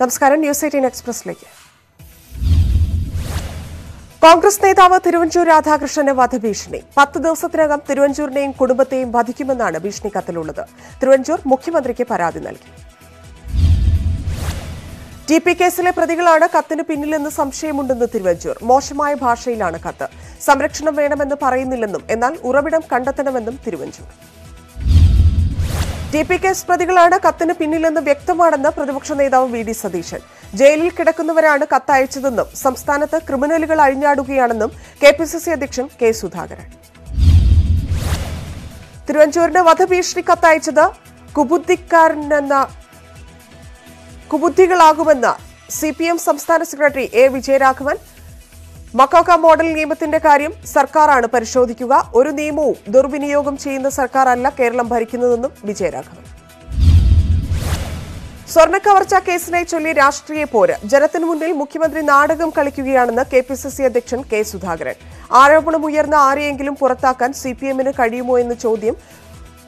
നമസ്കാരം. News eighteen എക്സ്പ്രസിലേക്ക്. Congress നേതാവ് തിരുവഞ്ചൂർ രാധാകൃഷ്ണന് വധഭീഷണി. പത്ത് ദിവസത്തിനകം തിരുവഞ്ചൂരിനെയും കുടുംബത്തെയും വധിക്കുമെന്നാണ് ഭീഷണി കത്തിലുള്ളത്. തിരുവഞ്ചൂർ മുഖ്യമന്ത്രിക്ക് പരാതി നൽകി. ടി പി കേസിലെ പ്രതികളാണ് കത്തിന് പിന്നിലെന്ന് സംശയമുണ്ടെന്ന് തിരുവഞ്ചൂർ. മോശമായ ഭാഷയിലാണ് കത്ത്. സംരക്ഷണം വേണമെന്ന് പറയുന്നില്ലെന്നും എന്നാൽ ഉറവിടം കണ്ടെത്തണമെന്നും തിരുവഞ്ചൂർ. ടി പി കേസ് പ്രതികളാണ് കത്തിന് പിന്നിലെന്ന് വ്യക്തമാണെന്ന് പ്രതിപക്ഷ നേതാവ് വി ഡി സതീശൻ. ജയിലിൽ കിടക്കുന്നവരാണ് കത്തയച്ചതെന്നും സംസ്ഥാനത്ത് ക്രിമിനലുകൾ അഴിഞ്ഞാടുകയാണെന്നും കെ പി സി സി അധ്യക്ഷൻ കെ സുധാകരൻ. തിരുവഞ്ചൂരിന് വധഭീഷണി കത്തയച്ചത് കുബുദ്ധിക്കാരനെന്ന കുബുദ്ധികളാകുമെന്ന് സി പി എം സംസ്ഥാന secretary A Vijayaraghavan MCOCA model നിയമത്തിന്റെ കാര്യം സർക്കാരാണ് പരിശോധിക്കുക. ഒരു നിയമവും ദുർവിനിയോഗം ചെയ്യുന്ന സർക്കാരല്ല കേരളം ഭരിക്കുന്നതെന്നും വിജയരാഘവൻ. സ്വർണക്കവർച്ച കേസിനെ ചൊല്ലി രാഷ്ട്രീയ പോര്. ജനത്തിനു മുന്നിൽ മുഖ്യമന്ത്രി നാടകം കളിക്കുകയാണെന്ന് കെ പി സി സി അധ്യക്ഷൻ കെ സുധാകരൻ. ആരോപണമുയർന്ന ആരെയെങ്കിലും പുറത്താക്കാൻ സി പി എമ്മിന് കഴിയുമോ എന്ന ചോദ്യം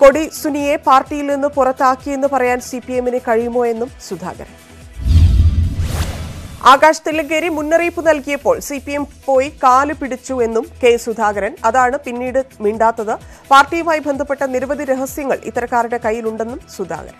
കൊടി സുനിയെ പാർട്ടിയിൽ നിന്ന് പുറത്താക്കിയെന്ന് പറയാൻ സി പി എമ്മിന് കഴിയുമോ എന്നും സുധാകരൻ. ആകാശ് തില്ലങ്കേരി മുന്നറിയിപ്പ് നൽകിയപ്പോൾ സി പി എം പോയി കാൽ പിടിച്ചു എന്നും കെ സുധാകരൻ. അതാണ് പിന്നീട് മിണ്ടാത്തത്. പാർട്ടിയുമായി ബന്ധപ്പെട്ട നിരവധി രഹസ്യങ്ങൾ ഇത്തരക്കാരുടെ കയ്യിലുണ്ടെന്നും സുധാകരൻ.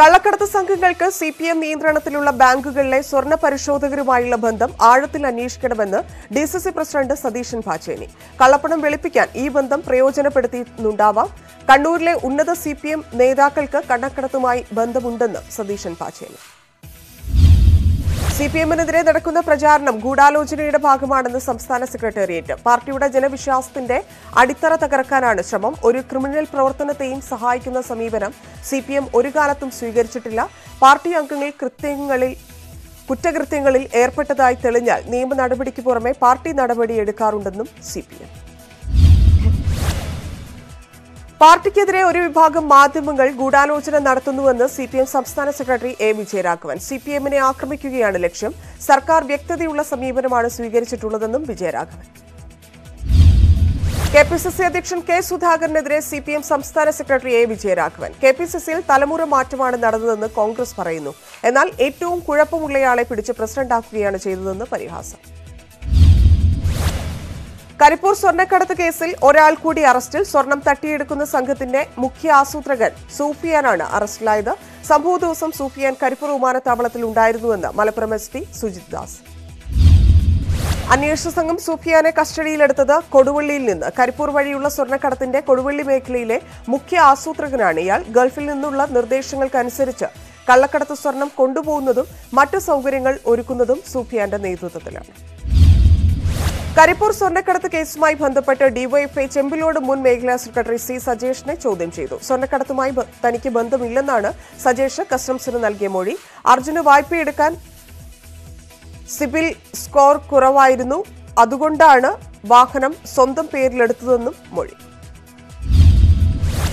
കള്ളക്കടത്ത് സംഘങ്ങൾക്ക് സി പി എം നിയന്ത്രണത്തിലുള്ള ബാങ്കുകളിലെ സ്വർണ പരിശോധകരുമായുള്ള ബന്ധം ആഴത്തിൽ അന്വേഷിക്കണമെന്ന് D C C president Satheesan Pacheni കള്ളപ്പണം വെളുപ്പിക്കാൻ ഈ ബന്ധം പ്രയോജനപ്പെടുത്തിയിട്ടുണ്ടാവാം. കണ്ണൂരിലെ ഉന്നത സി പി എം നേതാക്കൾക്ക് കണ്ണക്കടത്തുമായി ബന്ധമുണ്ടെന്ന് സതീശൻ പാച്ചേനി സി പി എമ്മിനെതിരെ നടക്കുന്ന പ്രചാരണം ഗൂഢാലോചനയുടെ ഭാഗമാണെന്ന് സംസ്ഥാന സെക്രട്ടേറിയറ്റ്. പാർട്ടിയുടെ ജനവിശ്വാസത്തിന്റെ അടിത്തറ തകർക്കാനാണ് ശ്രമം. ഒരു ക്രിമിനൽ പ്രവർത്തനത്തെയും സഹായിക്കുന്ന സമീപനം സി പി എം ഒരു കാലത്തും സ്വീകരിച്ചിട്ടില്ല. പാർട്ടി അംഗങ്ങൾ കൃത്യങ്ങളിൽ കുറ്റകൃത്യങ്ങളിൽ ഏർപ്പെട്ടതായി തെളിഞ്ഞാൽ നിയമ നടപടിക്ക് പുറമെ പാർട്ടി നടപടിയെടുക്കാറുണ്ടെന്നും സി പി എം പാർട്ടിക്കെതിരെ ഒരു വിഭാഗം മാധ്യമങ്ങൾ ഗൂഢാലോചന നടത്തുന്നുവെന്ന് സി പി എം സംസ്ഥാന secretary A Vijayaraghavan. C P എമ്മിനെ ആക്രമിക്കുകയാണ് ലക്ഷ്യം. സർക്കാർ വ്യക്തതയുള്ള സമീപനമാണ് സ്വീകരിച്ചിട്ടുള്ളതെന്നും Vijayaraghavan. K P C C അധ്യക്ഷൻ കെ സുധാകരനെതിരെ സി പി എം സംസ്ഥാന secretary A Vijayaraghavan. K P C സിയിൽ തലമുറ മാറ്റമാണ് നടന്നതെന്ന് കോൺഗ്രസ് പറയുന്നു. എന്നാൽ ഏറ്റവും കുഴപ്പമുള്ളയാളെ പിടിച്ച് പ്രസിഡന്റാക്കുകയാണ് ചെയ്തതെന്ന് പരിഹാസം. കരിപ്പൂർ സ്വർണക്കടത്ത് കേസിൽ ഒരാൾ കൂടി അറസ്റ്റിൽ സ്വർണം തട്ടിയെടുക്കുന്ന സംഘത്തിന്റെ മുഖ്യ ആസൂത്രകൻ സൂഫിയാനാണ് അറസ്റ്റിലായത്. സംഭവ ദിവസം സൂഫിയാൻ കരിപ്പൂർ വിമാനത്താവളത്തിൽ ഉണ്ടായിരുന്നുവെന്ന് മലപ്പുറം എസ് പി സുജിത് ദാസ്. അന്വേഷണ സംഘം സൂഫിയാനെ കസ്റ്റഡിയിലെടുത്തത് കൊടുവള്ളിയിൽ നിന്ന്. കരിപ്പൂർ വഴിയുള്ള സ്വർണക്കടത്തിന്റെ കൊടുവള്ളി മേഖലയിലെ മുഖ്യ ആസൂത്രകനാണ് ഇയാൾ. ഗൾഫിൽ നിന്നുള്ള നിർദ്ദേശങ്ങൾക്കനുസരിച്ച് കള്ളക്കടത്ത് സ്വർണം കൊണ്ടുപോകുന്നതും മറ്റു സൗകര്യങ്ങൾ ഒരുക്കുന്നതും സൂഫിയാന്റെ നേതൃത്വത്തിലാണ്. കരിപ്പൂർ സ്വർണക്കടത്ത് കേസുമായി ബന്ധപ്പെട്ട് ഡിവൈഎഫ്ഐ ചെമ്പിലോട് മുൻ മേഖലാ സെക്രട്ടറി സി സജേഷിനെ ചോദ്യം ചെയ്തു. സ്വർണക്കടത്തുമായി തനിക്ക് ബന്ധമില്ലെന്നാണ് സജേഷ് കസ്റ്റംസിന് നൽകിയ മൊഴി. അർജുന് വായ്പയെടുക്കാൻ സിബിൽ സ്കോർ കുറവായിരുന്നു. അതുകൊണ്ടാണ് വാഹനം സ്വന്തം പേരിലെടുത്തതെന്നും മൊഴി.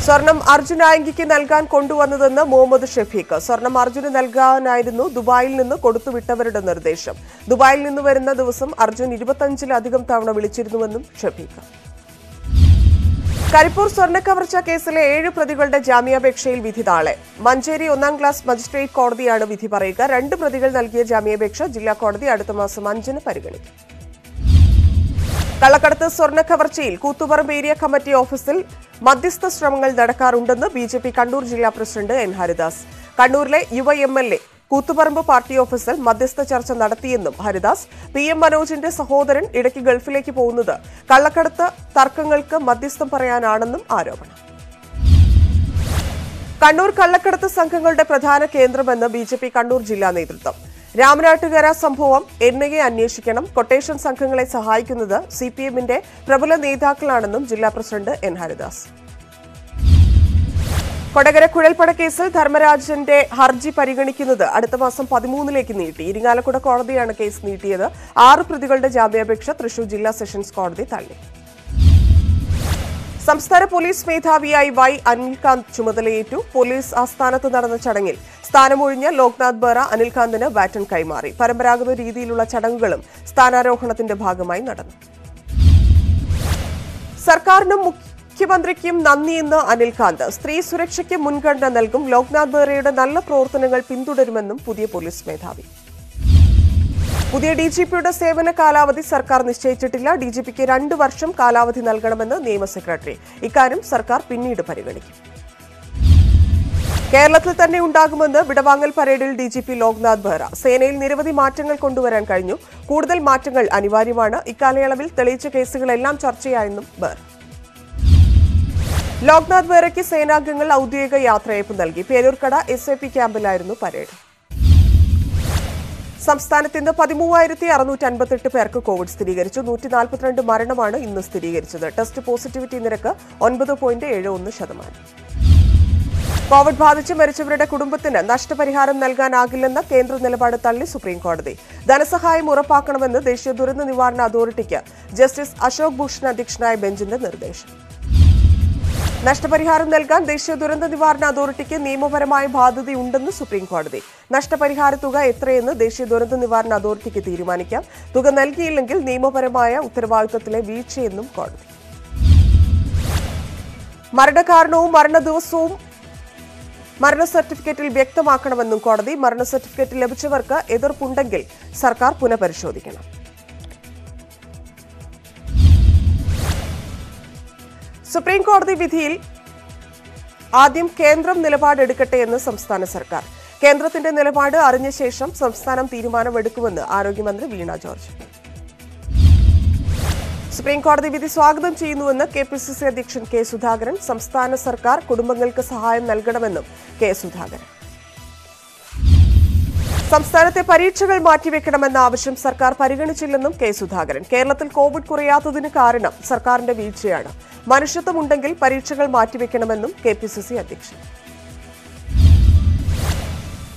സ്വർണം അർജുൻ ആയങ്കിക്ക് നൽകാൻ കൊണ്ടുവന്നതെന്ന് മുഹമ്മദ് ഷെഫീഖ്. സ്വർണം അർജുന് നൽകാനായിരുന്നു ദുബായിൽ നിന്ന് കൊടുത്തുവിട്ടവരുടെ നിർദ്ദേശം. ദുബായിൽ നിന്ന് വരുന്ന ദിവസം അർജുൻ ഇരുപത്തഞ്ചിലധികം തവണ വിളിച്ചിരുന്നുവെന്നും ഷെഫീഖ്. കരിപ്പൂർ സ്വർണക്കവർച്ച കേസിലെ ഏഴ് പ്രതികളുടെ ജാമ്യാപേക്ഷയിൽ വിധി നാളെ. മഞ്ചേരി ഒന്നാം ക്ലാസ് മജിസ്ട്രേറ്റ് കോടതിയാണ് വിധി പറയുക. രണ്ട് പ്രതികൾ നൽകിയ ജാമ്യാപേക്ഷ ജില്ലാ കോടതി അടുത്ത മാസം അഞ്ചിന് പരിഗണിക്കും. കള്ളക്കടത്ത് സ്വർണക്കവർച്ചയിൽ കൂത്തുപറമ്പ് ഏരിയ കമ്മിറ്റി ഓഫീസിൽ മധ്യസ്ഥ ശ്രമങ്ങൾ നടക്കാറുണ്ടെന്ന് ബി ജെ പി കണ്ണൂർ ജില്ലാ പ്രസിഡന്റ് എൻ ഹരിദാസ്. കണ്ണൂരിലെ യുവ M L A Koothuparamba party ഓഫീസിൽ മധ്യസ്ഥ ചർച്ച നടത്തിയെന്നും ഹരിദാസ് പി എം മനോജിന്റെ സഹോദരൻ ഇടയ്ക്ക് ഗൾഫിലേക്ക് പോകുന്നത് കള്ളക്കടത്ത് തർക്കങ്ങൾക്ക് മധ്യസ്ഥം പറയാനാണെന്നും ആരോപണം. കണ്ണൂർ കള്ളക്കടത്ത് സംഘങ്ങളുടെ പ്രധാന കേന്ദ്രമെന്ന് ബി ജെ പി കണ്ണൂർ ജില്ലാ നേതൃത്വം. രാമനാട്ടുകര സംഭവം എൻ ഐ എ അന്വേഷിക്കണം. കൊട്ടേഷൻ സംഘങ്ങളെ സഹായിക്കുന്നത് സി പി എമ്മിന്റെ പ്രബല നേതാക്കളാണെന്നും ജില്ലാ പ്രസിഡന്റ് എൻ ഹരിദാസ്. കൊടകര കുഴൽപ്പട കേസിൽ ധർമ്മരാജന്റെ ഹർജി പരിഗണിക്കുന്നത് അടുത്ത മാസം പതിമൂന്നിലേക്ക് നീട്ടി. ഇരിങ്ങാലക്കുട കോടതിയാണ് കേസ് നീട്ടിയത്. ആറ് പ്രതികളുടെ ജാമ്യാപേക്ഷ തൃശൂർ ജില്ലാ സെഷൻസ് കോടതി തള്ളി. സംസ്ഥാന പോലീസ് മേധാവിയായി വൈ അനിൽകാന്ത് ചുമതലയേറ്റു. പോലീസ് ആസ്ഥാനത്ത് നടന്ന ചടങ്ങിൽ സ്ഥാനമൊഴിഞ്ഞ ലോക്നാഥ് ബെഹ്റ അനിൽകാന്തിന് ബാറ്റൺ കൈമാറി. പരമ്പരാഗത രീതിയിലുള്ള ചടങ്ങുകളും സ്ഥാനാരോഹണത്തിന്റെ ഭാഗമായി നടന്നു. സർക്കാരിനും മുഖ്യ- മുഖ്യമന്ത്രിക്കും നന്ദിയെന്ന് അനിൽകാന്ത്. സ്ത്രീ സുരക്ഷയ്ക്ക് മുൻഗണന നൽകും ലോക്നാഥ് ബെഹ്റയുടെ നല്ല പ്രവർത്തനങ്ങൾ പിന്തുടരുമെന്നും പുതിയ പോലീസ് മേധാവി. പുതിയ ഡി ജി പിയുടെ സേവന കാലാവധി സർക്കാർ നിശ്ചയിച്ചിട്ടില്ല. ഡി ജി പിക്ക് രണ്ട് വർഷം കാലാവധി നൽകണമെന്ന് നിയമ സെക്രട്ടറി. ഇക്കാര്യം സർക്കാർ പിന്നീട് പരിഗണിക്കും. കേരളത്തിൽ തന്നെ ഉണ്ടാകുമെന്ന് വിടവാങ്ങൽ പരേഡിൽ D G P Loknath Behera. സേനയിൽ നിരവധി മാറ്റങ്ങൾ കൊണ്ടുവരാൻ കഴിഞ്ഞു. കൂടുതൽ മാറ്റങ്ങൾ അനിവാര്യമാണ്. ഇക്കാലയളവിൽ തെളിയിച്ച കേസുകളെല്ലാം ചർച്ചയായെന്നും ബെഹ്റ. ലോക്നാഥ് ബെഹ്റയ്ക്ക് സേനാംഗങ്ങൾ ഔദ്യോഗിക യാത്രയയപ്പ് നൽകി. പേരൂർക്കട എസ് എ പി ക്യാമ്പിലായിരുന്നു പരേഡ്. സംസ്ഥാനത്ത് ഇന്ന് പതിമൂവായിരത്തി അറുന്നൂറ്റി അൻപത്തെട്ട് പേർക്ക് കോവിഡ് സ്ഥിരീകരിച്ചു. നൂറ്റി നാൽപ്പത്തിരണ്ട് മരണമാണ് ഇന്ന് സ്ഥിരീകരിച്ചത്. ടെസ്റ്റ് പോസിറ്റിവിറ്റി നിരക്ക് ഒൻപത് പോയിന്റ് ഏഴ് ഒന്ന് ശതമാനം. കോവിഡ് ബാധിച്ച് മരിച്ചവരുടെ കുടുംബത്തിന് നഷ്ടപരിഹാരം നൽകാനാകില്ലെന്ന കേന്ദ്ര നിലപാട് തള്ളി സുപ്രീംകോടതി. ധനസഹായം ഉറപ്പാക്കണമെന്ന് ദേശീയ ദുരന്ത നിവാരണ അതോറിറ്റിക്ക് ജസ്റ്റിസ് അശോക് ഭൂഷൺ അധ്യക്ഷനായ ബെഞ്ചിന്റെ നിർദ്ദേശം. നഷ്ടപരിഹാരം നൽകാൻ ദേശീയ ദുരന്ത നിവാരണ അതോറിറ്റിക്ക് നിയമപരമായ ബാധ്യതയുണ്ടെന്ന് സുപ്രീം കോടതി നഷ്ടപരിഹാര തുക എത്രയെന്ന് ദേശീയ ദുരന്ത നിവാരണ അതോറിറ്റിക്ക് തീരുമാനിക്കാം. തുക നൽകിയില്ലെങ്കിൽ നിയമപരമായ ഉത്തരവാദിത്തത്തിലെ വീഴ്ചയെന്നും കോടതി. മരണകാരണവും മരണ ദിവസവും മരണ സർട്ടിഫിക്കറ്റിൽ വ്യക്തമാക്കണമെന്നും കോടതി മരണ സർട്ടിഫിക്കറ്റ് ലഭിച്ചവർക്ക് എതിർപ്പുണ്ടെങ്കിൽ സർക്കാർ പുനഃപരിശോധിക്കണം. സുപ്രീം കോടതി വിധിയിൽ ആദ്യം കേന്ദ്രം നിലപാടെടുക്കട്ടെ എന്ന് സംസ്ഥാന സർക്കാർ. കേന്ദ്രത്തിന്റെ നിലപാട് അറിഞ്ഞ ശേഷം സംസ്ഥാനം തീരുമാനമെടുക്കുമെന്ന് ആരോഗ്യമന്ത്രി വീണ ജോർജ്. സുപ്രീം കോടതി വിധി സ്വാഗതം ചെയ്യുന്നുവെന്ന് കെ പി സി സി അധ്യക്ഷൻ കെ സുധാകരൻ സംസ്ഥാന സർക്കാർ കുടുംബങ്ങൾക്ക് സഹായം നൽകണമെന്നും കെ സുധാകരൻ. സംസ്ഥാനത്തെ പരീക്ഷകൾ മാറ്റിവെക്കണമെന്ന ആവശ്യം സർക്കാർ പരിഗണിച്ചില്ലെന്നും കെ സുധാകരൻ. കേരളത്തിൽ കോവിഡ് കുറയാത്തതിന് കാരണം സർക്കാരിന്റെ വീഴ്ചയാണ്. മനുഷ്യത്വമുണ്ടെങ്കിൽ പരീക്ഷകൾ മാറ്റിവെക്കണമെന്നും കെ പി സി സി അധ്യക്ഷൻ.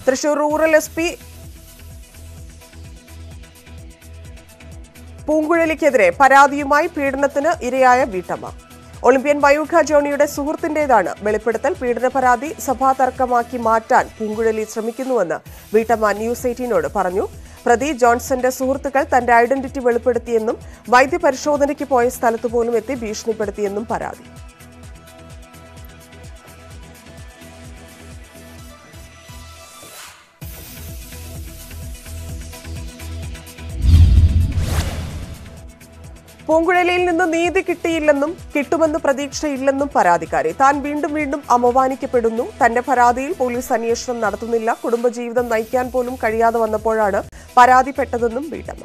തൃശൂർ റൂറൽ എസ് പി പൂങ്കുഴലിക്കെതിരെ പരാതിയുമായി പീഡനത്തിന് ഇരയായ വീട്ടമ്മ. ഒളിമ്പ്യൻ മയൂഖ ജോണിയുടെ സുഹൃത്തിന്റേതാണ് വെളിപ്പെടുത്തൽ. പീഡന പരാതി സഭാ തർക്കമാക്കി മാറ്റാൻ പൂങ്കുഴലി ശ്രമിക്കുന്നുവെന്ന് വീട്ടമ്മ ന്യൂസ് എയ്റ്റീനോട് പറഞ്ഞു. പ്രതി ജോൺസന്റെ സുഹൃത്തുക്കൾ തന്റെ ഐഡന്റിറ്റി വെളിപ്പെടുത്തിയെന്നും വൈദ്യപരിശോധനയ്ക്ക് പോയ സ്ഥലത്തുപോലും എത്തി ഭീഷണിപ്പെടുത്തിയെന്നും പരാതി. പൂങ്കുഴലിയിൽ നിന്ന് നീതി കിട്ടിയില്ലെന്നും കിട്ടുമെന്ന് പ്രതീക്ഷയില്ലെന്നും പരാതിക്കാരി. താൻ വീണ്ടും വീണ്ടും അപമാനിക്കപ്പെടുന്നു. തന്റെ പരാതിയിൽ പോലീസ് അന്വേഷണം നടത്തുന്നില്ല. കുടുംബജീവിതം നയിക്കാൻ പോലും കഴിയാതെ വന്നപ്പോഴാണ് പരാതിപ്പെട്ടതെന്നും വീട്ടമ്മ.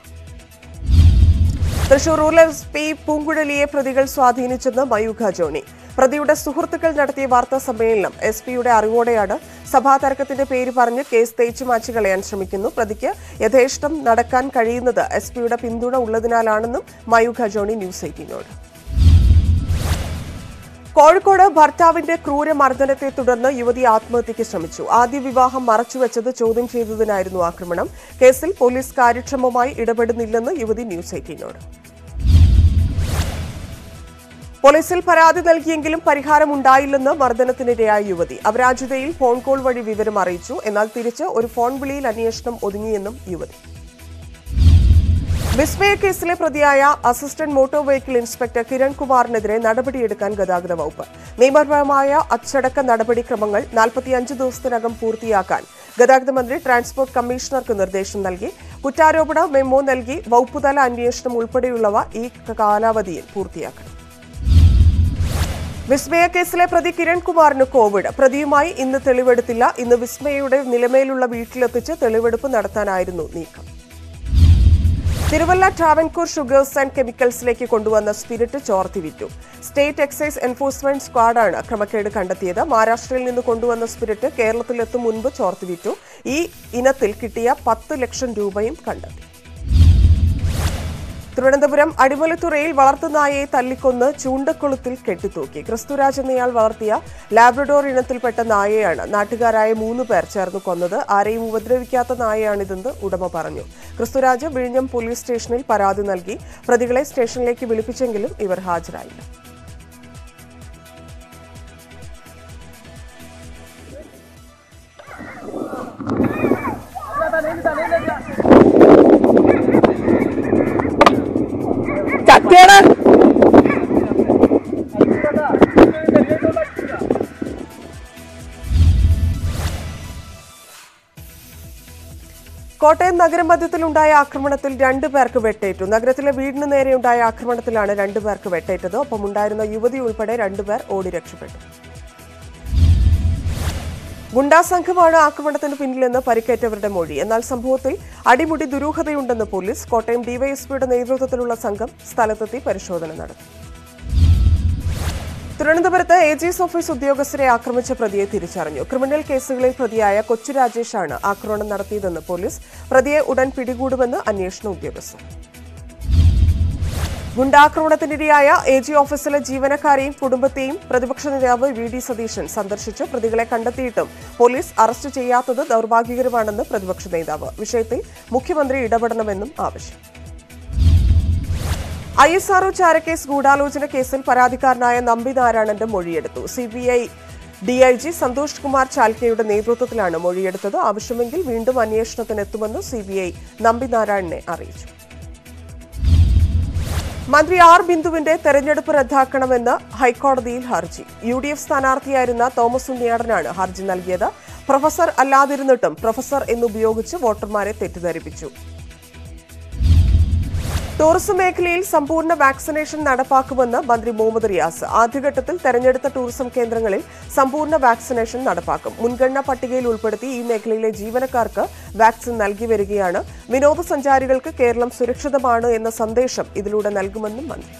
തൃശൂർ റൂറൽ എസ് പി പൂങ്കുഴലിയെ പ്രതികൾ സ്വാധീനിച്ചെന്ന് മയൂഖ ജോണി. പ്രതിയുടെ സുഹൃത്തുക്കൾ നടത്തിയ വാർത്താ സമ്മേളനം എസ് പിയുടെ അറിവോടെയാണ്. സഭാ തർക്കത്തിന്റെ പേര് പറഞ്ഞ് കേസ് തേച്ചു മാച്ചു കളയാൻ ശ്രമിക്കുന്നു. പ്രതിക്ക് യഥേഷ്ടം നടക്കാൻ കഴിയുന്നത് എസ് പിയുടെ പിന്തുണ ഉള്ളതിനാലാണെന്നും മയൂഖ ജോണി ന്യൂസ് എയ്റ്റീനോട്. കോഴിക്കോട് ഭർത്താവിന്റെ ക്രൂരമർദ്ദനത്തെ തുടർന്ന് യുവതി ആത്മഹത്യയ്ക്ക് ശ്രമിച്ചു. ആദ്യ വിവാഹം മറച്ചുവെച്ചത് ചോദ്യം ചെയ്തതിനായിരുന്നു ആക്രമണം. കേസിൽ പോലീസ് കാര്യക്ഷമമായി ഇടപെടുന്നില്ലെന്ന് യുവതി ന്യൂസ് എയ്റ്റീനോട്. പോലീസിൽ പരാതി നൽകിയെങ്കിലും പരിഹാരം ഉണ്ടായില്ലെന്ന് മർദ്ദനത്തിനിരയായ യുവതി. അപരാജിതയിൽ ഫോൺ കോൾ വഴി വിവരം അറിയിച്ചു. എന്നാൽ തിരിച്ച് ഒരു ഫോൺ വിളിയിൽ അന്വേഷണം ഒതുങ്ങിയെന്നും യുവതി. വിസ്മയ കേസിലെ പ്രതിയായ assistant motor vehicle inspector Kiran കുമാറിനെതിരെ നടപടിയെടുക്കാൻ ഗതാഗത വകുപ്പ്. നിയമപരമായ അച്ചടക്ക നടപടിക്രമങ്ങൾ നാൽപ്പത്തിയഞ്ച് ദിവസത്തിനകം പൂർത്തിയാക്കാൻ ഗതാഗത മന്ത്രി ട്രാൻസ്പോർട്ട് കമ്മീഷണർക്ക് നിർദ്ദേശം നൽകി. കുറ്റാരോപണ മെമ്മോ നൽകി. വകുപ്പുതല അന്വേഷണം ഉൾപ്പെടെയുള്ളവ ഈ കാലാവധിയിൽ പൂർത്തിയാക്കണം. വിസ്മയ കേസിലെ പ്രതി കിരൺ കുമാറിന് കോവിഡ്. പ്രതിയുമായി ഇന്ന് തെളിവെടുത്തില്ല. ഇന്ന് വിസ്മയയുടെ നിലമേലുള്ള വീട്ടിലെത്തിച്ച് തെളിവെടുപ്പ് നടത്താനായിരുന്നു നീക്കം. തിരുവല്ല ട്രാവൻകൂർ ഷുഗേഴ്സ് ആൻഡ് കെമിക്കൽസിലേക്ക് കൊണ്ടുവന്ന സ്പിരിറ്റ് ചോർത്തി വിറ്റു. സ്റ്റേറ്റ് എക്സൈസ് എൻഫോഴ്സ്മെന്റ് സ്ക്വാഡാണ് ക്രമക്കേട് കണ്ടെത്തിയത്. മഹാരാഷ്ട്രയിൽ നിന്ന് കൊണ്ടുവന്ന സ്പിരിറ്റ് കേരളത്തിലെത്തും മുൻപ് ചോർത്തി വിറ്റു. ഈ ഇനത്തിൽ കിട്ടിയ പത്ത് ലക്ഷം രൂപയും കണ്ടെത്തി. തിരുവനന്തപുരം അടിമലത്തുറയിൽ വളർത്തുനായയെ തല്ലിക്കൊന്ന് ചൂണ്ടക്കുളത്തിൽ കെട്ടിത്തൂക്കി. ക്രിസ്തുരാജ് എന്നയാൾ വളർത്തിയ ലാബ്രഡോർ ഇനത്തിൽപ്പെട്ട നായയാണ് നാട്ടുകാരായ മൂന്ന് പേർ ചേർന്ന് കൊന്നത്. ആരെയും ഉപദ്രവിക്കാത്ത നായയാണിതെന്ന് ഉടമ പറഞ്ഞു. ക്രിസ്തുരാജ് വിഴിഞ്ഞം പോലീസ് സ്റ്റേഷനിൽ പരാതി നൽകി. പ്രതികളെ സ്റ്റേഷനിലേക്ക് വിളിപ്പിച്ചെങ്കിലും ഇവർ ഹാജരായില്ല. കോട്ടയം നഗരമധ്യത്തിലുണ്ടായ ആക്രമണത്തിൽ രണ്ടു പേർക്ക് വെട്ടേറ്റു. നഗരത്തിലെ വീടിന് നേരെയുണ്ടായ ആക്രമണത്തിലാണ് രണ്ടു പേർക്ക് വെട്ടേറ്റത്. ഒപ്പം ഉണ്ടായിരുന്ന യുവതി ഉൾപ്പെടെ രണ്ടുപേർ ഓടി രക്ഷപ്പെട്ടു. ഗുണ്ടാ സംഘമാണ് ആക്രമണത്തിന് പിന്നിലെന്ന് പരിക്കേറ്റവരുടെ മൊഴി. എന്നാൽ സംഭവത്തിൽ അടിമുടി ദുരൂഹതയുണ്ടെന്ന് പോലീസ് കോട്ടയം ഡിവൈഎസ്പിയുടെ നേതൃത്വത്തിലുള്ള സംഘം സ്ഥലത്തെത്തി പരിശോധന നടത്തി. തിരുവനന്തപുരത്ത് എ ജി എസ് ഓഫീസ് ഉദ്യോഗസ്ഥരെ ആക്രമിച്ച പ്രതിയെ തിരിച്ചറിഞ്ഞു. ക്രിമിനൽ കേസുകളിൽ പ്രതിയായ കൊച്ചു രാജേഷാണ് ആക്രമണം നടത്തിയതെന്ന് പോലീസ് പ്രതിയെ ഉടൻ പിടികൂടുമെന്ന് അന്വേഷണ ഉദ്യോഗസ്ഥർ. ഗുണ്ടാക്രമണത്തിനിരയായ എ ജി ഓഫീസിലെ ജീവനക്കാരെയും കുടുംബത്തെയും പ്രതിപക്ഷ നേതാവ് വി ഡി സതീശൻ സന്ദർശിച്ച് പ്രതികളെ കണ്ടെത്തിയിട്ടും പോലീസ് അറസ്റ്റ് ചെയ്യാത്തത് ദൗർഭാഗ്യകരമാണെന്ന് പ്രതിപക്ഷ നേതാവ്. വിഷയത്തിൽ മുഖ്യമന്ത്രി ഇടപെടണമെന്നും ആവശ്യം. ഐ എസ് ആർഒ ചാരക്കേസ് ഗൂഢാലോചന കേസിൽ പരാതിക്കാരനായ നമ്പി നാരായണന്റെ മൊഴിയെടുത്തു സിബിഐ ജി സന്തോഷ് കുമാർ ചാൽക്കയുടെ നേതൃത്വത്തിലാണ് മൊഴിയെടുത്തത്. ആവശ്യമെങ്കിൽ വീണ്ടും അന്വേഷണത്തിന് അന്വേഷണത്തിനെത്തുമെന്ന് സിബിഐ നമ്പി നാരായണനെ അറിയിച്ചു. മന്ത്രി ആർ ബിന്ദുവിന്റെ തെരഞ്ഞെടുപ്പ് റദ്ദാക്കണമെന്ന് ഹൈക്കോടതിയിൽ ഹർജി. യു ഡി എഫ് സ്ഥാനാർത്ഥിയായിരുന്ന തോമസ് ഉണ്ണിയാടനാണ് ഹർജി നൽകിയത്. പ്രൊഫസർ അല്ലാതിരുന്നിട്ടും പ്രൊഫസർ എന്നുപയോഗിച്ച് വോട്ടർമാരെ തെറ്റിദ്ധരിപ്പിച്ചു. ടൂറിസം മേഖലയിൽ സമ്പൂർണ വാക്സിനേഷൻ നടപ്പാക്കുമെന്ന് മന്ത്രി മുഹമ്മദ് റിയാസ്. ആദ്യഘട്ടത്തിൽ തെരഞ്ഞെടുത്ത ടൂറിസം കേന്ദ്രങ്ങളിൽ സമ്പൂർണ വാക്സിനേഷൻ നടപ്പാക്കും. മുൻഗണനാ പട്ടികയിൽ ഉൾപ്പെടുത്തി ഈ മേഖലയിലെ ജീവനക്കാർക്ക് വാക്സിൻ നൽകി വരികയാണ്. വിനോദസഞ്ചാരികൾക്ക് കേരളം സുരക്ഷിതമാണ് എന്ന സന്ദേശം ഇതിലൂടെ നൽകുമെന്നും മന്ത്രി.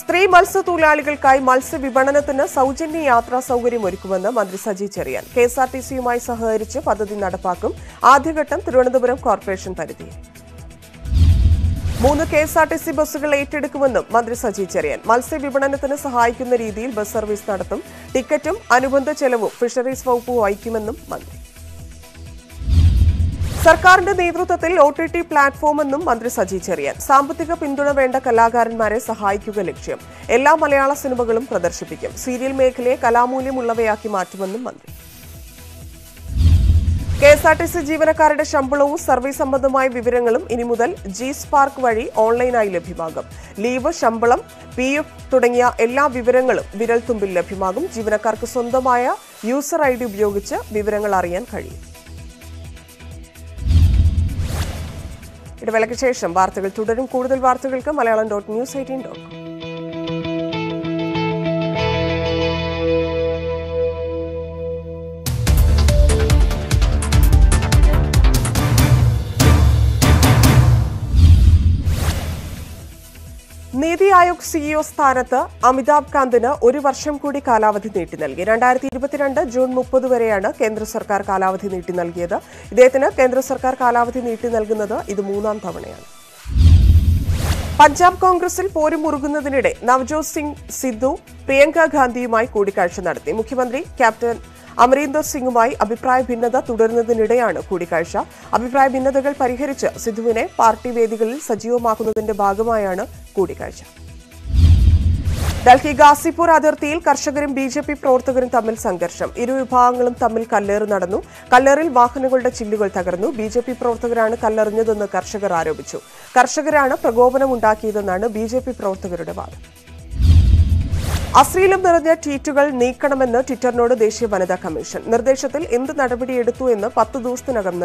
സ്ത്രീ മത്സ്യത്തൊഴിലാളികൾക്കായി മത്സ്യവിപണനത്തിന് സൗജന്യ യാത്രാ സൗകര്യം ഒരുക്കുമെന്ന് മന്ത്രി Saji Cheriyan. K S R T സിയുമായി സഹകരിച്ച് പദ്ധതി നടപ്പാക്കും. ആദ്യഘട്ടം തിരുവനന്തപുരം കോർപ്പറേഷൻ പരിധി. മൂന്ന് K S R T C ബസ്സുകൾ ഏറ്റെടുക്കുമെന്നും മന്ത്രി സജി ചെറിയാൻ. മത്സ്യവിപണനത്തിന് സഹായിക്കുന്ന രീതിയിൽ ബസ് സർവീസ് നടത്തും. ടിക്കറ്റും അനുബന്ധ ചെലവും ഫിഷറീസ് വകുപ്പ് വഹിക്കുമെന്നും മന്ത്രി. സർക്കാരിന്റെ നേതൃത്വത്തിൽ ഒ ടി ടി പ്ലാറ്റ്ഫോമെന്നും മന്ത്രി സജി ചെറിയാൻ. സാമ്പത്തിക പിന്തുണ വേണ്ട കലാകാരന്മാരെ സഹായിക്കുക ലക്ഷ്യം. എല്ലാ മലയാള സിനിമകളും പ്രദർശിപ്പിക്കും. സീരിയൽ മേഖലയെ കലാമൂല്യമുള്ളവയാക്കി മാറ്റുമെന്നും മന്ത്രി. K S R T C ജീവനക്കാരുടെ ശമ്പളവും സർവീസ് സംബന്ധമായ വിവരങ്ങളും ഇനി മുതൽ ജി സ്പാർക്ക് വഴി ഓൺലൈനായി ലഭ്യമാകും. ലീവ് ശമ്പളം പി എഫ് തുടങ്ങിയ എല്ലാ വിവരങ്ങളും വിരൽത്തുമ്പിൽ ലഭ്യമാകും. ജീവനക്കാർക്ക് സ്വന്തമായ യൂസർ ഐ ഡി ഉപയോഗിച്ച് വിവരങ്ങൾ അറിയാൻ കഴിയും. ഇടവേളയ്ക്ക് ശേഷം വാർത്തകൾ തുടരും. കൂടുതൽ വാർത്തകൾക്ക് Malayalam dot news eighteen dot com NITI Aayog CEO സ്ഥാനത്ത് അമിതാഭ് കാന്തിന് ഒരു വർഷം കൂടി കാലാവധി നീട്ടി നൽകി. രണ്ടായിരത്തി ഇരുപത്തിരണ്ട് ജൂൺ മുപ്പത് വരെയാണ് കേന്ദ്ര സർക്കാർ കാലാവധി നീട്ടി നൽകിയത്. ഇദ്ദേഹത്തിന് കേന്ദ്ര സർക്കാർ കാലാവധി നീട്ടി നൽകുന്നത് ഇത് മൂന്നാം തവണയാണ്. പഞ്ചാബ് കോൺഗ്രസിൽ പോരും മുറുകുന്നതിനിടെ നവജോത് സിംഗ് സിദ്ദു പ്രിയങ്ക ഗാന്ധിയുമായി കൂടിക്കാഴ്ച നടത്തി. മുഖ്യമന്ത്രി ക്യാപ്റ്റൻ അമരീന്ദർ സിംഗുമായി അഭിപ്രായ ഭിന്നത തുടരുന്നതിനിടെയാണ് കൂടിക്കാഴ്ച. അഭിപ്രായ ഭിന്നതകൾ പരിഹരിച്ച് സിദ്ധുവിനെ പാർട്ടി വേദികളിൽ സജീവമാക്കുന്നതിന്റെ ഭാഗമായാണ് കൂടിക്കാഴ്ച. ഡൽഹി ഗാസിപൂർ അതിർത്തിയിൽ കർഷകരും ബി ജെ പി പ്രവർത്തകരും തമ്മിൽ സംഘർഷം. ഇരു വിഭാഗങ്ങളും തമ്മിൽ കല്ലേറ് നടന്നു. കല്ലേറിൽ വാഹനങ്ങളുടെ ചില്ലുകൾ തകർന്നു. ബി ജെ പി പ്രവർത്തകരാണ് കല്ലെറിഞ്ഞതെന്ന് കർഷകർ ആരോപിച്ചു. കർഷകരാണ് പ്രകോപനമുണ്ടാക്കിയതെന്നാണ് ബി ജെ പി പ്രവർത്തകരുടെ വാദം. അശ്ലീലം നിറഞ്ഞ ട്വീറ്റുകൾ നീക്കണമെന്ന് ട്വിറ്ററിനോട് ദേശീയ വനിതാ കമ്മീഷൻ. നിർദ്ദേശത്തിൽ എന്ത് നടപടിയെടുത്തു എന്ന് പത്ത് ദിവസത്തിനകം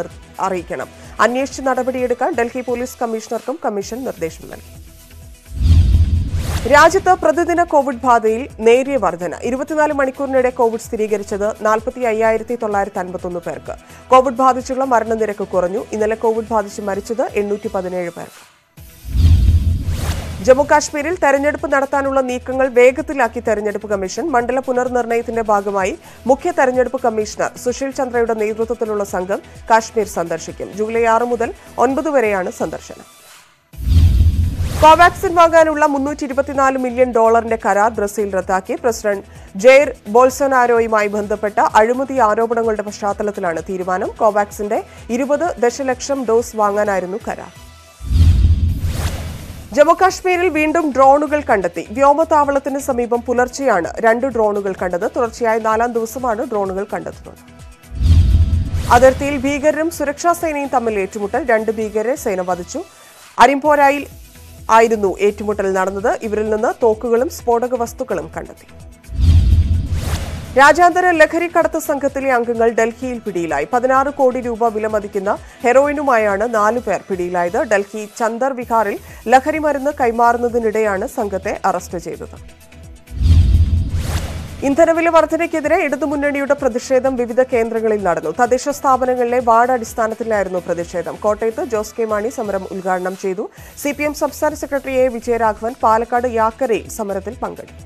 അറിയിക്കണം. അന്വേഷിച്ച് നടപടിയെടുക്കാൻ ഡൽഹി പോലീസ് കമ്മീഷണർക്കും കമ്മീഷൻ നിർദ്ദേശം നൽകി. രാജ്യത്ത് പ്രതിദിന കോവിഡ് ബാധയിൽ നേരിയ വർധന. ഇരുപത്തിനാല് മണിക്കൂറിനിടെ കോവിഡ് സ്ഥിരീകരിച്ചത് നാൽപ്പത്തി അയ്യായിരത്തി തൊള്ളായിരത്തി അൻപത്തൊന്ന് പേർക്ക്. കോവിഡ് ബാധിച്ചുള്ള മരണനിരക്ക് കുറഞ്ഞു. ഇന്നലെ കോവിഡ് ബാധിച്ച് മരിച്ചത് എണ്ണൂറ്റി പതിനേഴ് പേർക്ക്. ജമ്മുകാശ്മീരിൽ തെരഞ്ഞെടുപ്പ് നടത്താനുള്ള നീക്കങ്ങൾ വേഗത്തിലാക്കി തെരഞ്ഞെടുപ്പ് കമ്മീഷൻ മണ്ഡല പുനർനിർണയത്തിന്റെ ഭാഗമായി മുഖ്യ തെരഞ്ഞെടുപ്പ് കമ്മീഷണർ സുശീൽ ചന്ദ്രയുടെ നേതൃത്വത്തിലുള്ള സംഘം കാശ്മീർ സന്ദർശിക്കും. ജൂലൈ ആറ് മുതൽ ഒൻപത് വരെയാണ് സന്ദർശനം. കോവാക്സിൻ വാങ്ങാനുള്ള മുന്നൂറ്റി ഇരുപത്തിനാല് മില്യൺ ഡോളറിന്റെ കരാർ ബ്രസീൽ റദ്ദാക്കി. പ്രസിഡന്റ് ജെയർ ബോൾസനാരോയുമായി ബന്ധപ്പെട്ട അഴിമതി ആരോപണങ്ങളുടെ പശ്ചാത്തലത്തിലാണ് തീരുമാനം. കോവാക്സിന്റെ ഇരുപത് ദശലക്ഷം ഡോസ് വാങ്ങാനായിരുന്നു കരാർ. ജമ്മുകാശ്മീരിൽ വീണ്ടും ഡ്രോണുകൾ കണ്ടെത്തി. വ്യോമതാവളത്തിന് സമീപം പുലർച്ചെയാണ് രണ്ട് ഡ്രോണുകൾ കണ്ടത്. തുടർച്ചയായ നാലാം ദിവസമാണ് ഡ്രോണുകൾ കണ്ടെത്തുന്നത്. അതിർത്തിയിൽ ഭീകരരും സുരക്ഷാ സേനയും തമ്മിൽ ഏറ്റുമുട്ടൽ. രണ്ട് ഭീകരരെ സേന വധിച്ചു. അരിമ്പോരായിൽ ആയിരുന്നു ഏറ്റുമുട്ടൽ നടന്നത്. ഇവരിൽ നിന്ന് തോക്കുകളും സ്ഫോടക വസ്തുക്കളും കണ്ടെത്തി. രാജ്യാന്തര ലഹരി കടത്ത് സംഘത്തിലെ അംഗങ്ങൾ ഡൽഹിയിൽ പിടിയിലായി. പതിനാറ് കോടി രൂപ വിലമതിക്കുന്ന ഹെറോയിനുമായാണ് നാലു പേർ പിടിയിലായത്. ഡൽഹി ചന്ദർ വിഹാറിൽ ലഹരി മരുന്ന് കൈമാറുന്നതിനിടെയാണ് സംഘത്തെ അറസ്റ്റ് ചെയ്തത്. ഇന്ധനവില വർധനയ്ക്കെതിരെ ഇടതുമുന്നണിയുടെ പ്രതിഷേധം വിവിധ കേന്ദ്രങ്ങളിൽ നടന്നു. തദ്ദേശ സ്ഥാപനങ്ങളിലെ വാർഡ് അടിസ്ഥാനത്തിലായിരുന്നു പ്രതിഷേധം. കോട്ടയത്ത് ജോസ് കെ മാണി സമരം ഉദ്ഘാടനം ചെയ്തു. സി സംസ്ഥാന സെക്രട്ടറി എ വിജയരാഘവൻ പാലക്കാട് യാക്കരയിൽ സമരത്തിൽ പങ്കെടുത്തു.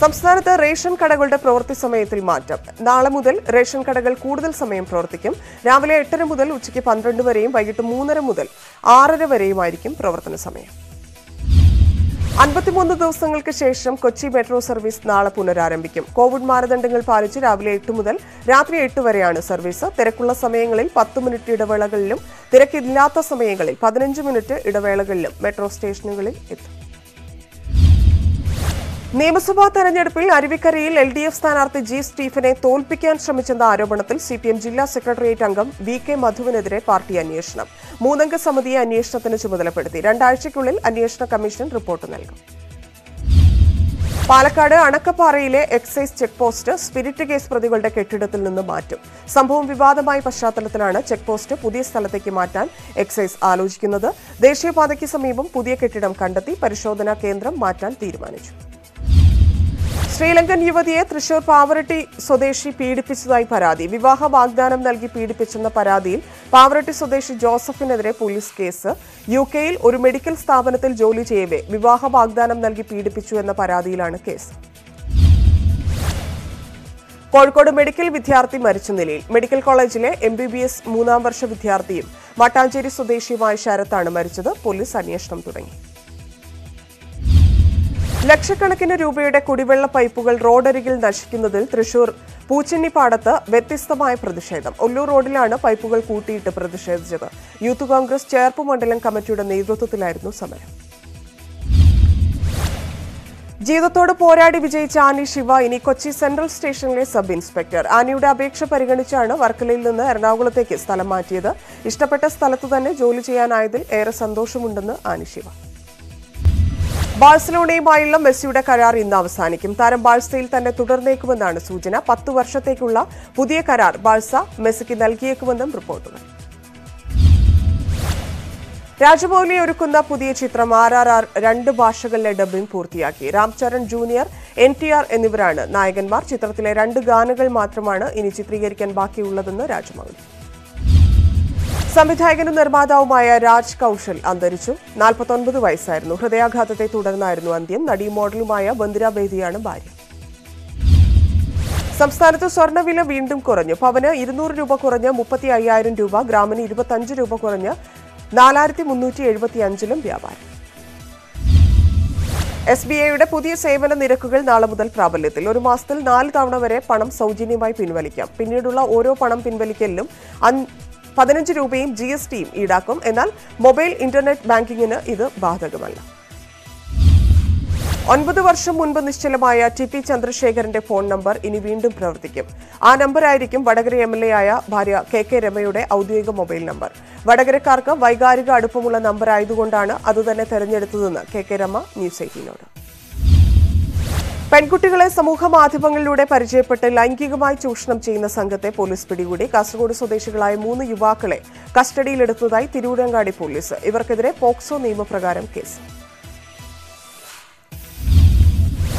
സംസ്ഥാനത്ത് റേഷൻ കടകളുടെ പ്രവൃത്തി സമയത്തിൽ മാറ്റം. നാളെ മുതൽ റേഷൻ കടകൾ കൂടുതൽ സമയം പ്രവർത്തിക്കും. രാവിലെ എട്ടര മുതൽ ഉച്ചയ്ക്ക് പന്ത്രണ്ട് വരെയും വൈകിട്ട് മൂന്നര മുതൽ ആറര വരെയുമായിരിക്കും പ്രവർത്തന സമയം. അൻപത്തിമൂന്ന് ദിവസങ്ങൾക്ക് ശേഷം കൊച്ചി മെട്രോ സർവീസ് നാളെ പുനരാരംഭിക്കും. കോവിഡ് മാനദണ്ഡങ്ങൾ പാലിച്ച് രാവിലെ എട്ട് മുതൽ രാത്രി എട്ട് വരെയാണ് സർവീസ്. തിരക്കുള്ള സമയങ്ങളിൽ പത്ത് മിനിറ്റ് ഇടവേളകളിലും തിരക്കില്ലാത്ത സമയങ്ങളിൽ പതിനഞ്ച് മിനിറ്റ് ഇടവേളകളിലും മെട്രോ സ്റ്റേഷനുകളിൽ എത്തും. നിയമസഭാ തെരഞ്ഞെടുപ്പിൽ അരുവിക്കരയിൽ എൽ ഡി എഫ് സ്ഥാനാർത്ഥി ജി സ്റ്റീഫനെ തോൽപ്പിക്കാൻ ശ്രമിച്ചെന്ന ആരോപണത്തിൽ സി പി എം ജില്ലാ സെക്രട്ടേറിയറ്റ് അംഗം വി കെ മധുവിനെതിരെ പാർട്ടി അന്വേഷണം. മൂന്നംഗ സമിതിയെ അന്വേഷണത്തിന് ചുമതലപ്പെടുത്തി. രണ്ടാഴ്ചയ്ക്കുള്ളിൽ അന്വേഷണ കമ്മീഷൻ റിപ്പോർട്ട് നൽകും. Palakkad അണക്കപ്പാറയിലെ excise check post spirit case പ്രതികളുടെ കെട്ടിടത്തിൽ നിന്ന് മാറ്റും. സംഭവം വിവാദമായ പശ്ചാത്തലത്തിലാണ് ചെക്ക് പോസ്റ്റ് പുതിയ സ്ഥലത്തേക്ക് മാറ്റാൻ എക്സൈസ് ആലോചിക്കുന്നത്. ദേശീയപാതയ്ക്ക് സമീപം പുതിയ കെട്ടിടം കണ്ടെത്തി പരിശോധനാ കേന്ദ്രം മാറ്റാൻ തീരുമാനിച്ചു. ശ്രീലങ്കൻ യുവതിയെ തൃശൂർ പാവറട്ടി സ്വദേശി പീഡിപ്പിച്ചതായി പരാതി. വിവാഹ വാഗ്ദാനം നൽകി പീഡിപ്പിച്ചെന്ന പരാതിയിൽ പാവറട്ടി സ്വദേശി ജോസഫിനെതിരെ പോലീസ് കേസ്. യു കെയിൽ ഒരു മെഡിക്കൽ സ്ഥാപനത്തിൽ ജോലി ചെയ്യവേ വിവാഹ വാഗ്ദാനം നൽകി പീഡിപ്പിച്ചു എന്ന പരാതിയിലാണ് കേസ്. കോഴിക്കോട് മെഡിക്കൽ വിദ്യാർത്ഥി മരിച്ച നിലയിൽ മെഡിക്കൽ കോളേജിലെ എം ബി ബി എസ് മൂന്നാം വർഷ വിദ്യാർത്ഥിയും മട്ടാഞ്ചേരി സ്വദേശിയുമായ ശരത്താണ് മരിച്ചത്. പോലീസ് അന്വേഷണം തുടങ്ങി. ലക്ഷക്കണക്കിന് രൂപയുടെ കുടിവെള്ള പൈപ്പുകൾ റോഡരികിൽ നശിക്കുന്നതിൽ തൃശൂർ പൂച്ചെന്നിപ്പാടത്ത് വ്യത്യസ്തമായ പ്രതിഷേധം. ഒല്ലൂർ റോഡിലാണ് പൈപ്പുകൾ കൂട്ടിയിട്ട് പ്രതിഷേധിച്ചത്. യൂത്ത് കോൺഗ്രസ് ചേർപ്പ് മണ്ഡലം കമ്മിറ്റിയുടെ നേതൃത്വത്തിലായിരുന്നു സമരം. ജീവിതത്തോട് പോരാടി വിജയിച്ച ആനി ശിവ ഇനി കൊച്ചി സെൻട്രൽ സ്റ്റേഷനിലെ സബ് ഇൻസ്പെക്ടർ. ആനിയുടെ അപേക്ഷ പരിഗണിച്ചാണ് വർക്കലയിൽ നിന്ന് എറണാകുളത്തേക്ക് സ്ഥലം മാറ്റിയത്. ഇഷ്ടപ്പെട്ട സ്ഥലത്ത് തന്നെ ജോലി ചെയ്യാനായതിൽ ഏറെ സന്തോഷമുണ്ടെന്ന് ആനി ശിവ. ബാഴ്സലോണയുമായുള്ള മെസ്സിയുടെ കരാർ ഇന്ന് അവസാനിക്കും. താരം ബാഴ്സയിൽ തന്നെ തുടർന്നേക്കുമെന്നാണ് സൂചന. പത്തു വർഷത്തേക്കുള്ള പുതിയ കരാർ ബാഴ്സ മെസ്സിക്ക് നൽകിയേക്കുമെന്നും റിപ്പോർട്ടുകൾ. രാജമൗലി ഒരുക്കുന്ന പുതിയ ചിത്രം ആർ ആർ ആർ രണ്ട് ഭാഷകളിലെ ഡബ്ബിംഗ് പൂർത്തിയാക്കി. Ram Charan junior N T R എന്നിവരാണ് നായകന്മാർ. ചിത്രത്തിലെ രണ്ട് ഗാനങ്ങൾ മാത്രമാണ് ഇനി ചിത്രീകരിക്കാൻ ബാക്കിയുള്ളതെന്ന് രാജമൗലി സംവിധായകനും നിർമ്മാതാവുമായ രാജ് കൌശൽ അന്തരിച്ചു. നാൽപ്പത്തൊൻപത് വയസ്സായിരുന്നു. ഹൃദയാഘാതത്തെ തുടർന്നായിരുന്നു അന്ത്യം. നടി മോഡലുമായ ബന്ദിര ബേദിയാണ് ഭാര്യ. സംസ്ഥാനത്ത് സ്വർണവില വീണ്ടും കുറഞ്ഞു. പവന് ഇരുന്നൂറ് രൂപ കുറഞ്ഞ് മുപ്പത്തി അയ്യായിരം രൂപ ഗ്രാമിന് ഇരുപത്തഞ്ച് രൂപ കുറഞ്ഞ് നാലായിരത്തി മുന്നൂറ്റി എഴുപത്തി അഞ്ചിലും വ്യാപാരം. എസ് ബി ഐയുടെ പുതിയ സേവന നിരക്കുകൾ നാളെ മുതൽ പ്രാബല്യത്തിൽ. ഒരു മാസത്തിൽ നാല് തവണ വരെ പണം സൗജന്യമായി പിൻവലിക്കാം. പിന്നീടുള്ള ഓരോ പണം പിൻവലിക്കലിലും പതിനഞ്ച് രൂപയും ജി എസ് ടിയും ഈടാക്കും. എന്നാൽ മൊബൈൽ ഇന്റർനെറ്റ് ബാങ്കിങ്ങിന് ഇത് ബാധകമല്ല. ഒൻപത് വർഷം മുൻപ് നിശ്ചലമായ ടി പി ചന്ദ്രശേഖരന്റെ ഫോൺ നമ്പർ ഇനി വീണ്ടും പ്രവർത്തിക്കും. ആ നമ്പറായിരിക്കും വടകര എം എൽ എ ആയ ഭാര്യ കെ കെ രമയുടെ ഔദ്യോഗിക മൊബൈൽ നമ്പർ. വടകരക്കാർക്ക് വൈകാരിക അടുപ്പമുള്ള നമ്പർ ആയതുകൊണ്ടാണ് അതുതന്നെ തെരഞ്ഞെടുത്തതെന്ന് കെ കെ രമ ന്യൂസ് എയ്റ്റീനോട്. പെൺകുട്ടികളെ സമൂഹ മാധ്യമങ്ങളിലൂടെ പരിചയപ്പെട്ട് ലൈംഗികമായി ചൂഷണം ചെയ്യുന്ന സംഘത്തെ പോലീസ് പിടികൂടി. കാസർഗോഡ് സ്വദേശികളായ മൂന്ന് യുവാക്കളെ കസ്റ്റഡിയിലെടുത്തതായി തിരൂരങ്ങാടി പോലീസ്. ഇവർക്കെതിരെ പോക്സോ നിയമപ്രകാരം കേസ്.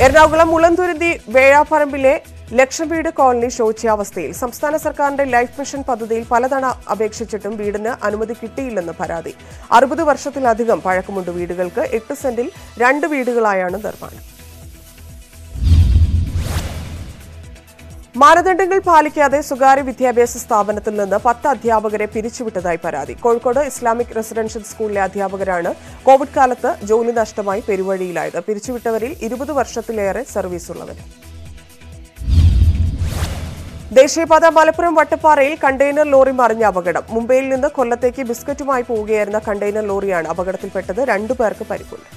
എറണാകുളം മുളന്തുരുത്തി വേഴാപ്പറമ്പിലെ ലക്ഷം വീട് കോളനി ശോച്യാവസ്ഥയിൽ സംസ്ഥാന സർക്കാരിന്റെ ലൈഫ് മിഷൻ പദ്ധതിയിൽ പലതവണ അപേക്ഷിച്ചിട്ടും വീടിന് അനുമതി കിട്ടിയില്ലെന്ന് പരാതി. അറുപത് വർഷത്തിലധികം പഴക്കമുണ്ട് വീടുകൾക്ക്. എട്ട് സെന്റിൽ രണ്ട് വീടുകളായാണ് നിർമ്മാണം. മാനദണ്ഡങ്ങൾ പാലിക്കാതെ സ്വകാര്യ വിദ്യാഭ്യാസ സ്ഥാപനത്തിൽ നിന്ന് പത്ത് അധ്യാപകരെ പിരിച്ചുവിട്ടതായി പരാതി. കോഴിക്കോട് ഇസ്ലാമിക് റെസിഡൻഷ്യൽ സ്കൂളിലെ അധ്യാപകരാണ് കോവിഡ് കാലത്ത് ജോലി നഷ്ടമായി പെരുവഴിയിലായത്. പിരിച്ചുവിട്ടവരിൽ ഇരുപത് വർഷത്തിലേറെ സർവീസ് ഉള്ളവർ ദേശീയപാത മലപ്പുറം വട്ടപ്പാറയിൽ കണ്ടെയ്നർ ലോറി മറിഞ്ഞ അപകടം. മുംബൈയിൽ നിന്ന് കൊല്ലത്തേക്ക് ബിസ്ക്കറ്റുമായി പോവുകയായിരുന്ന കണ്ടെയ്നർ ലോറിയാണ് അപകടത്തിൽപ്പെട്ടത്. രണ്ടുപേർക്ക് പരിക്കുണ്ട്.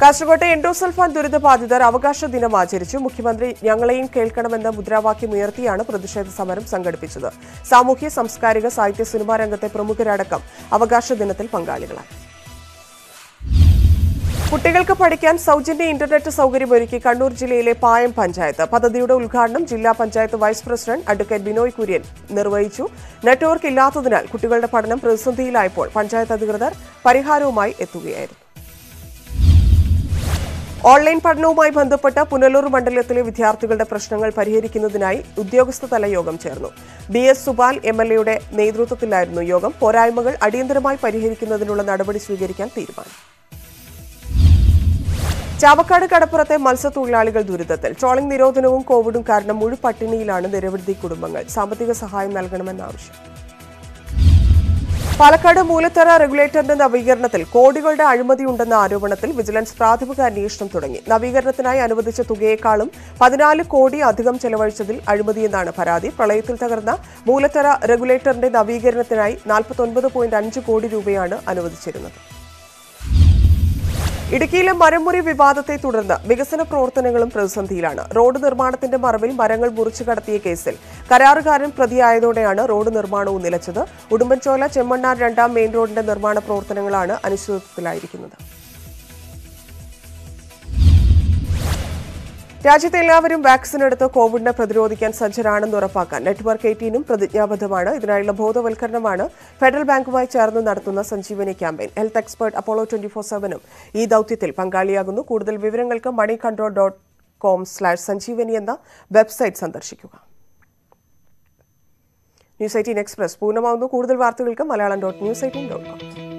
കാസർകോട്ടെ എൻഡോസൾഫാൻ ദുരിതബാധിതർ അവകാശ ദിനം ആചരിച്ചു. മുഖ്യമന്ത്രി ഞങ്ങളെയും കേൾക്കണമെന്ന മുദ്രാവാക്യം ഉയർത്തിയാണ് പ്രതിഷേധ സമരം സംഘടിപ്പിച്ചത്. സാമൂഹ്യ സാംസ്കാരിക സാഹിത്യ സിനിമാ രംഗത്തെ പ്രമുഖരടക്കം അവകാശ ദിനത്തിൽ പങ്കാളികളായി. കുട്ടികൾക്ക് പഠിക്കാൻ സൗജന്യ ഇന്റർനെറ്റ് സൗകര്യമൊരുക്കി കണ്ണൂർ ജില്ലയിലെ പായം പഞ്ചായത്ത് പദ്ധതിയുടെ ഉദ്ഘാടനം ജില്ലാ panchayat vice president advocate Binoy Kurian നിർവഹിച്ചു. നെറ്റ്വർക്ക് ഇല്ലാത്തതിനാൽ കുട്ടികളുടെ പഠനം പ്രതിസന്ധിയിലായപ്പോൾ പഞ്ചായത്ത് അധികൃതർ പരിഹാരവുമായി എത്തുകയായിരുന്നു. ഓൺലൈൻ പഠനവുമായി ബന്ധപ്പെട്ട് പുനലൂർ മണ്ഡലത്തിലെ വിദ്യാർത്ഥികളുടെ പ്രശ്നങ്ങൾ പരിഹരിക്കുന്നതിനായി ഉദ്യോഗസ്ഥതല യോഗം ചേർന്നു. B S Subal M L എയുടെ നേതൃത്വത്തിലായിരുന്നു യോഗം. പോരായ്മകൾ അടിയന്തരമായി പരിഹരിക്കുന്നതിനുള്ള നടപടി സ്വീകരിക്കാൻ തീരുമാനം. ചാവക്കാട് കടപ്പുറത്തെ മത്സ്യത്തൊഴിലാളികൾ ദുരിതത്തിൽ. ട്രോളിംഗ് നിരോധനവും കോവിഡും കാരണം മുഴുപട്ടിണിയിലാണ് നിരവധി കുടുംബങ്ങൾ. സാമ്പത്തിക സഹായം നൽകണമെന്ന ആവശ്യം പാലക്കാട് മൂലത്തറ റെഗുലേറ്ററിന്റെ നവീകരണത്തിൽ കോടികളുടെ അഴിമതിയുണ്ടെന്ന ആരോപണത്തിൽ വിജിലൻസ് പ്രാഥമിക അന്വേഷണം തുടങ്ങി. നവീകരണത്തിനായി അനുവദിച്ച തുകയേക്കാളും പതിനാല് കോടി അധികം ചെലവഴിച്ചതിൽ അഴിമതിയെന്നാണ് പരാതി. പ്രളയത്തിൽ തകർന്ന മൂലത്തറ റെഗുലേറ്ററിന്റെ നവീകരണത്തിനായി നാൽപ്പത്തൊൻപത് കോടി രൂപയാണ് അനുവദിച്ചിരുന്നത്. ഇടുക്കിയിലെ മരമുറി വിവാദത്തെ തുടർന്ന് വികസന പ്രവർത്തനങ്ങളും പ്രതിസന്ധിയിലാണ്. റോഡ് നിർമ്മാണത്തിന്റെ മറവിൽ മരങ്ങൾ മുറിച്ചു കടത്തിയ കേസിൽ കരാറുകാരൻ പ്രതിയായതോടെയാണ് റോഡ് നിർമ്മാണവും നിലച്ചത്. ഉടുമ്പൻചോല ചെമ്മണ്ണാർ രണ്ടാം മെയിൻ റോഡിന്റെ നിർമ്മാണ പ്രവർത്തനങ്ങളാണ് അനിശ്ചിതത്വത്തിലായിരിക്കുന്നത് രാജ്യത്തെ എല്ലാവരും വാക്സിൻ എടുത്ത് കോവിഡിനെ പ്രതിരോധിക്കാൻ സജ്ജരാണെന്ന് ഉറപ്പാക്കാൻ നെറ്റ്വർക്ക് എയ്റ്റീനും പ്രതിജ്ഞാബദ്ധമാണ്. ഇതിനായുള്ള ബോധവൽക്കരണമാണ് ഫെഡറൽ ബാങ്കുമായി ചേർന്ന് നടത്തുന്ന Sanjeevani campaign. Health expert Apollo twenty four സെവനും ഈ ദൌത്യത്തിൽ പങ്കാളിയാകുന്നു. കൂടുതൽ വിവരങ്ങൾക്ക് money control dot com slash Sanjeevani എന്ന വെബ്സൈറ്റ് സന്ദർശിക്കുക. ന്യൂസ് എയ്റ്റീൻ എക്സ്പ്രസ് പൂർണമാവുന്നു. കൂടുതൽ വാർത്തകൾക്ക് Malayalam dot news eighteen dot com.